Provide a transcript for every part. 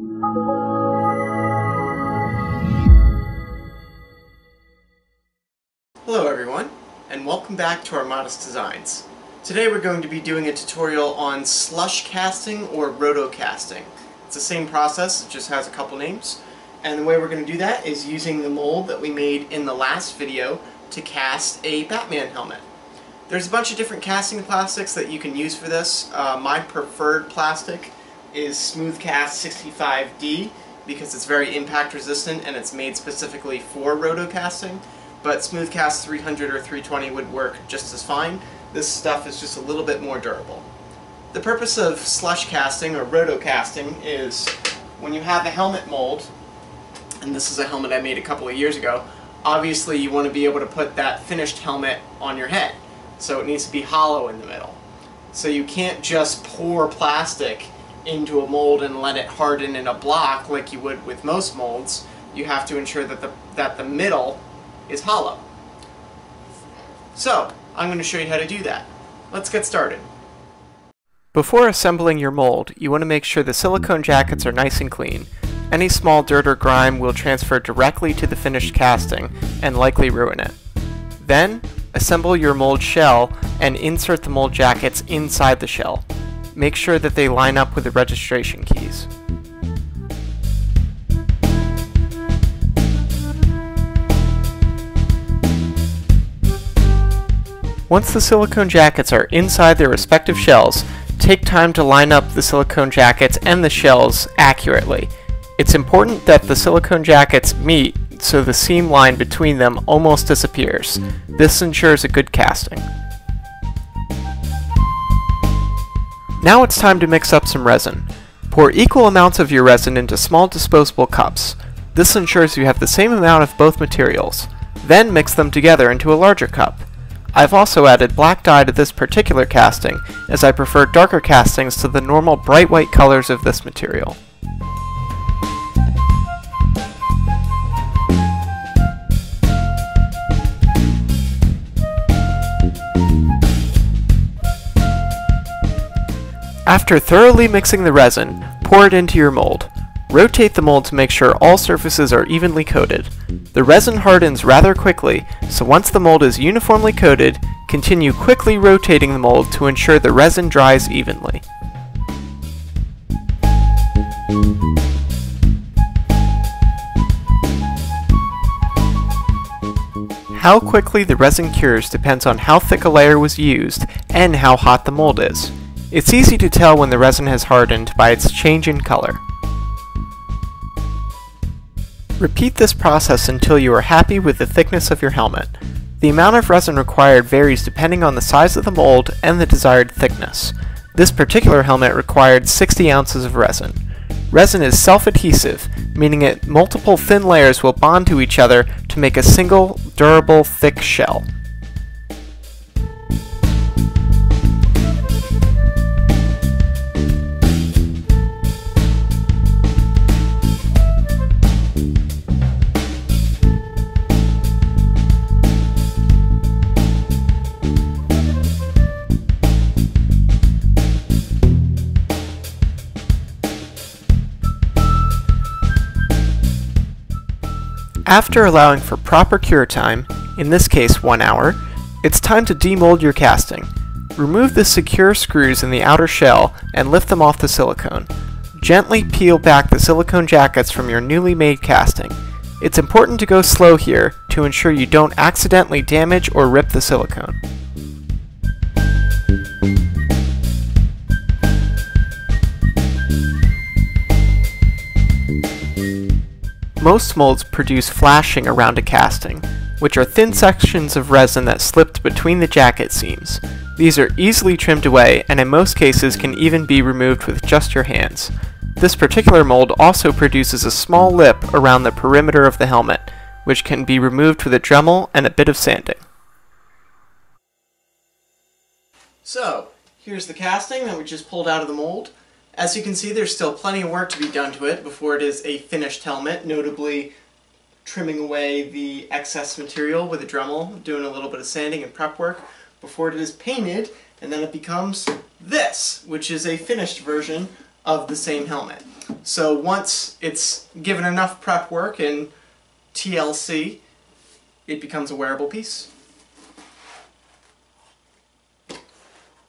Hello everyone, and welcome back to Armatus Designs. Today we're going to be doing a tutorial on slush casting or roto casting. It's the same process, it just has a couple names. And the way we're going to do that is using the mold that we made in the last video to cast a Batman helmet. There's a bunch of different casting plastics that you can use for this. Uh, my preferred plastic is Smoothcast 65D because it's very impact resistant and it's made specifically for roto casting. But Smoothcast 300 or 320 would work just as fine. This stuff is just a little bit more durable. The purpose of slush casting or roto casting is when you have a helmet mold, and this is a helmet I made a couple of years ago, obviously you want to be able to put that finished helmet on your head. So it needs to be hollow in the middle. So you can't just pour plastic into a mold and let it harden in a block like you would with most molds. You have to ensure that the, that the middle is hollow. So, I'm going to show you how to do that. Let's get started. Before assembling your mold, you want to make sure the silicone jackets are nice and clean. Any small dirt or grime will transfer directly to the finished casting and likely ruin it. Then, assemble your mold shell and insert the mold jackets inside the shell. Make sure that they line up with the registration keys. Once the silicone jackets are inside their respective shells, take time to line up the silicone jackets and the shells accurately. It's important that the silicone jackets meet so the seam line between them almost disappears. This ensures a good casting. Now it's time to mix up some resin. Pour equal amounts of your resin into small disposable cups. This ensures you have the same amount of both materials. Then mix them together into a larger cup. I've also added black dye to this particular casting, as I prefer darker castings to the normal bright white colors of this material. After thoroughly mixing the resin, pour it into your mold. Rotate the mold to make sure all surfaces are evenly coated. The resin hardens rather quickly, so once the mold is uniformly coated, continue quickly rotating the mold to ensure the resin dries evenly. How quickly the resin cures depends on how thick a layer was used and how hot the mold is. It's easy to tell when the resin has hardened by its change in color. Repeat this process until you are happy with the thickness of your helmet. The amount of resin required varies depending on the size of the mold and the desired thickness. This particular helmet required 60 ounces of resin. Resin is self-adhesive, meaning that multiple thin layers will bond to each other to make a single, durable, thick shell. After allowing for proper cure time, in this case 1 hour, it's time to demold your casting. Remove the secure screws in the outer shell and lift them off the silicone. Gently peel back the silicone jackets from your newly made casting. It's important to go slow here to ensure you don't accidentally damage or rip the silicone. Most molds produce flashing around a casting, which are thin hmm. sections of resin that slipped between the jacket seams. These are easily trimmed away, and in most cases can even be removed with just your hands. This particular mold also produces a small lip around the perimeter of the helmet, which can be removed with a Dremel and a bit of sanding. So, here's the casting that we just pulled out of the mold. As you can see, there's still plenty of work to be done to it before it is a finished helmet, notably trimming away the excess material with a Dremel, doing a little bit of sanding and prep work before it is painted, and then it becomes this, which is a finished version of the same helmet. So once it's given enough prep work and TLC, it becomes a wearable piece.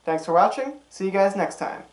Thanks for watching. See you guys next time.